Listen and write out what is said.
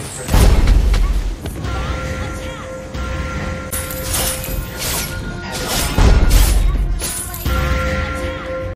for protected.